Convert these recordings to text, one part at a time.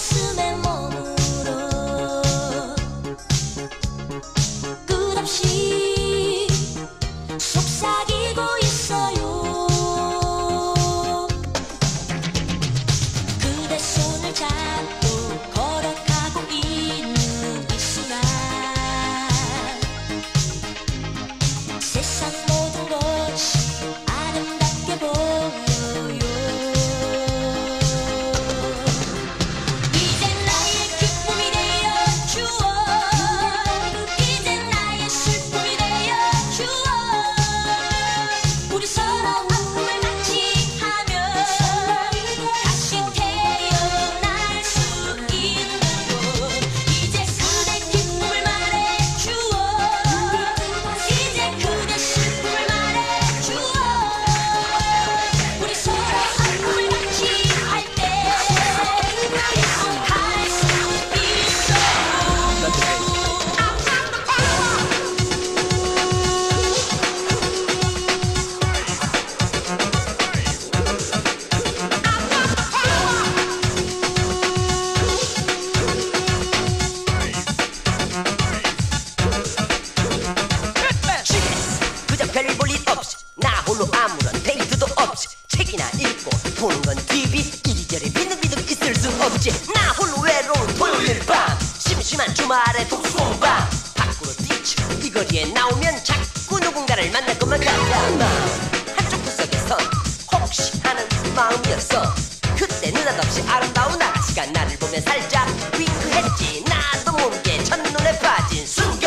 Christmas. 자꾸만 가다만 한쪽 구석에선 혹시 하는 마음이었어. 그때 느닷없이 아름다운 아치가 나를 보며 살짝 윙크했지. 나도 모르게. 첫눈에 빠진 순간.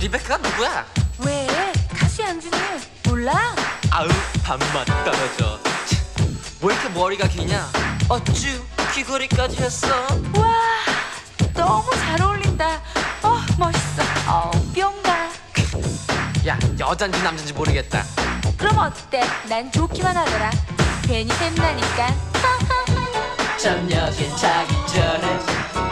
리베카가 누구야? 왜? 가시 안 주니? 몰라? 아우 밥맛 떨어져 왜 이렇게 머리가 기냐? 어쭈 귀걸이까지 했어? 와 너무 잘 어울린다 어 멋있어 어 뿅가 야 여잔지 남잔지 모르겠다 그럼 어때? 난 좋기만 하더라 괜히 샘나니까 참여긴 자기 전에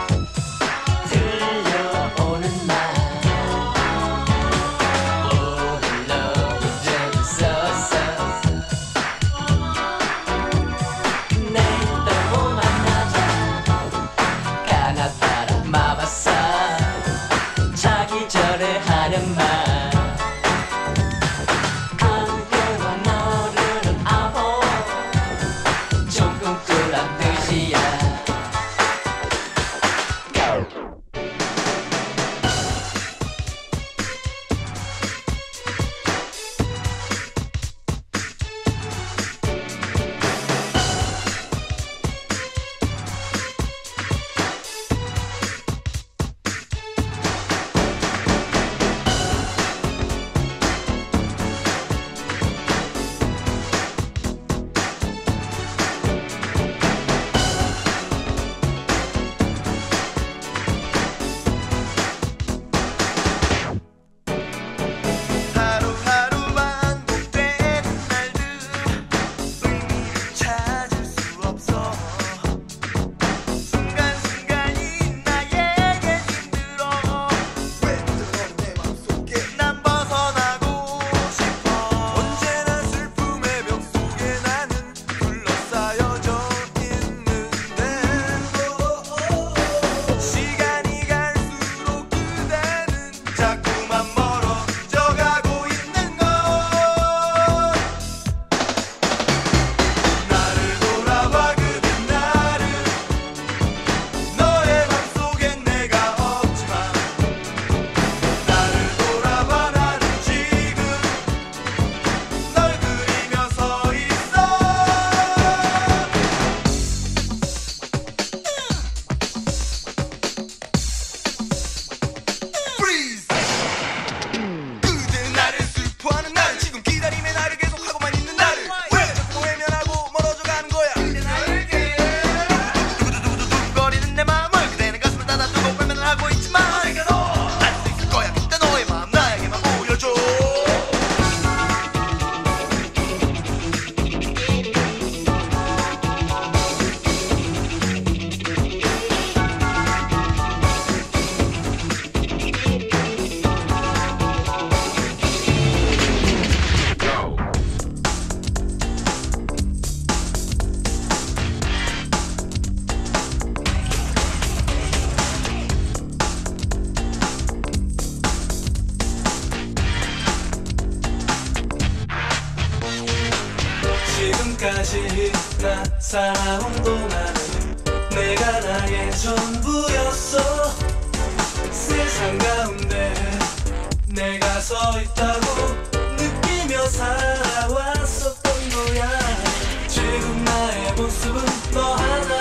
지금까지 나 살아온 동안은 내가 나의 전부였어. 세상 가운데 내가 서 있다고 느끼며 살아왔었던 거야. 지금 나의 모습은 너 하나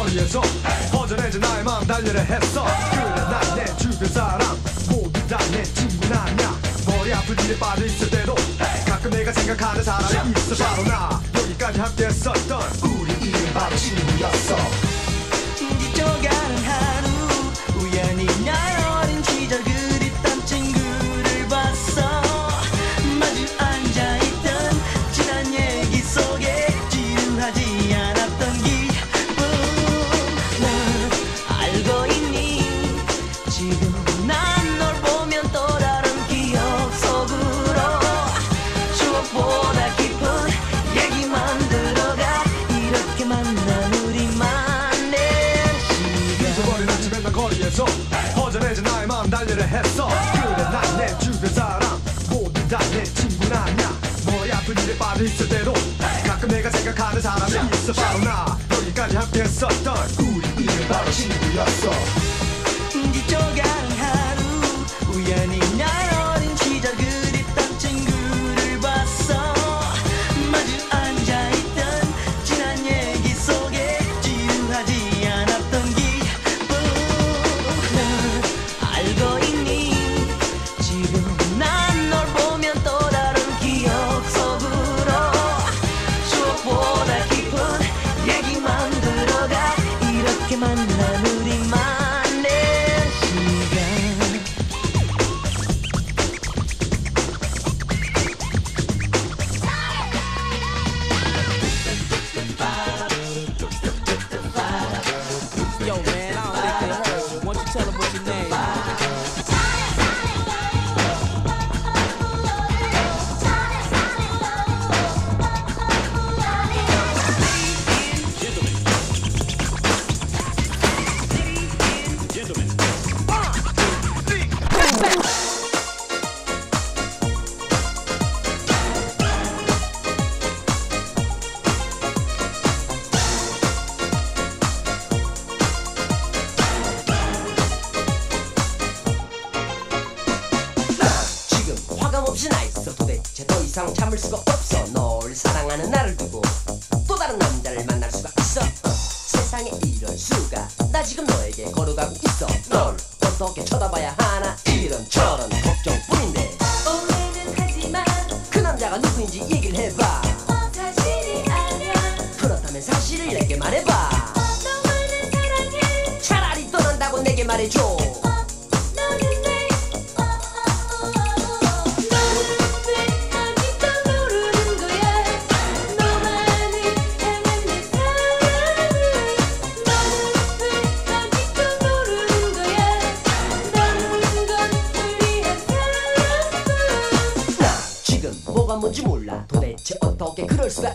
거리에서 허전해진 나의 마음 달려라 했어. 그래 난내 주변 사람 모두 다 내 친구 아니야. 머리 아플 일에 빠져 있을 때도 가끔 내가 생각하는 사람이 있어. 바로 나 여기까지 함께 했었던 우리 이름 바로 친구였어. 달려를 했어. 그래 난 내 주변 사람. 모두 다 내 친구는 아니야. 뭐야 아픈 일에 빠져 있을 대로. 가끔 내가 생각하는 사람이 있어. 바로 나. 여기까지 함께 했었던 우리 이름 바로 친구였어. 이제 쪼개 이제 더 이상 참을 수가 없어. 널 사랑하는 나를 두고 또 다른 남자를 만날 수가 있어 어, 세상에 이럴 수가. 나 지금 너에게 걸어가고 있어. 널 어떻게 쳐다봐야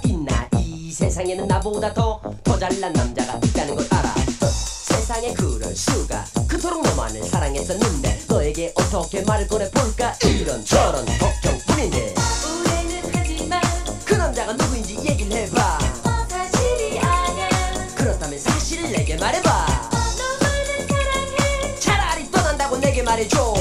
있나? 이 세상에는 나보다 더 더 잘난 남자가 있다는 걸 알아. 어, 세상에 그럴 수가. 그토록 너만을 사랑했었는데 너에게 어떻게 말을 꺼내볼까? 이런 저런 걱정뿐인데. 우리는 하지마 그 남자가 누구인지 얘기를 해봐. 어 사실이 아냐 그렇다면 사실 내게 말해봐. 어, 너 사랑해. 차라리 떠난다고 내게 말해줘.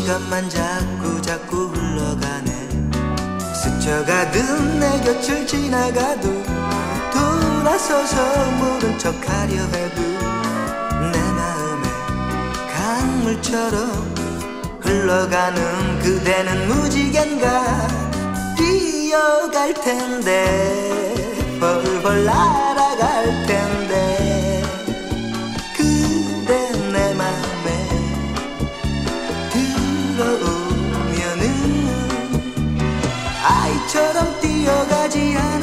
시간만 자꾸 자꾸 흘러가네. 스쳐가듯 내 곁을 지나가도 돌아서서 모른 척하려 해도 내 마음에 강물처럼 흘러가는 그대는 무지갠가 뛰어갈 텐데 벌벌 날아갈 텐데. adianta.